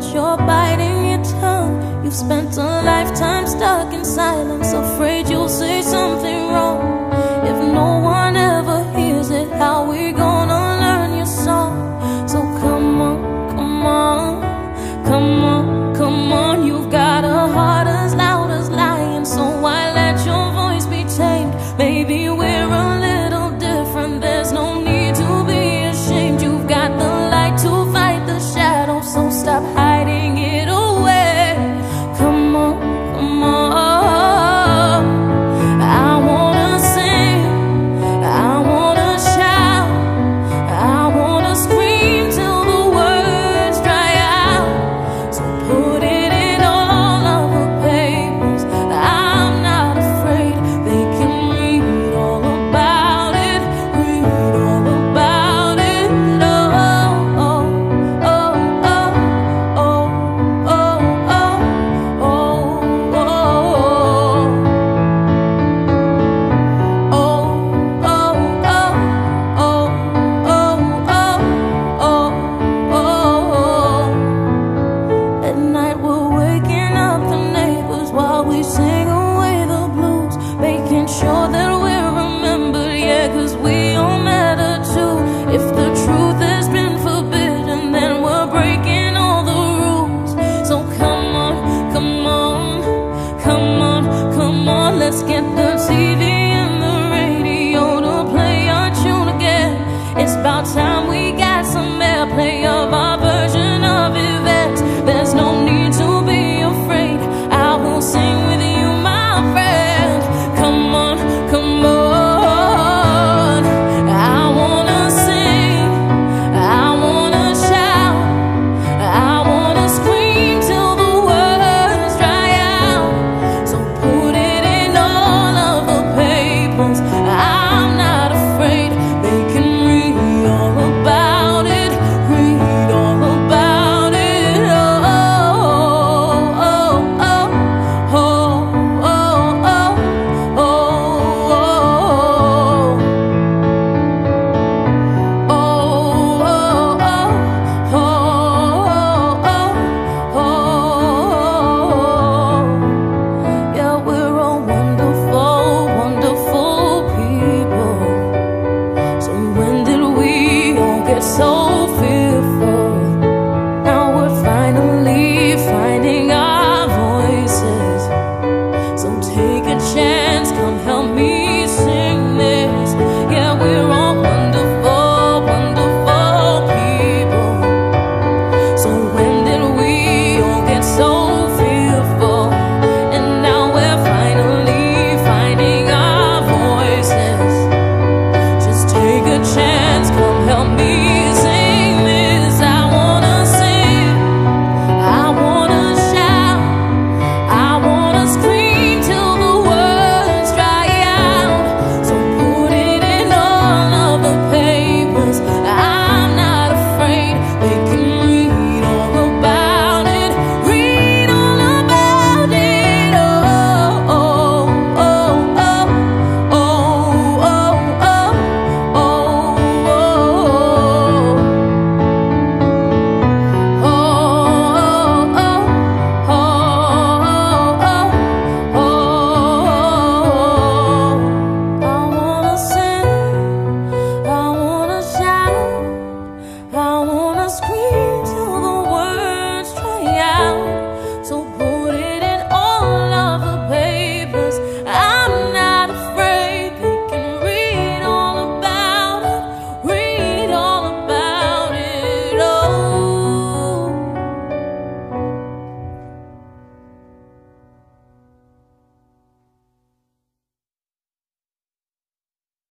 but you're biting your tongue. You've spent a lifetime stuck in silence. So personas que TV. I wanna scream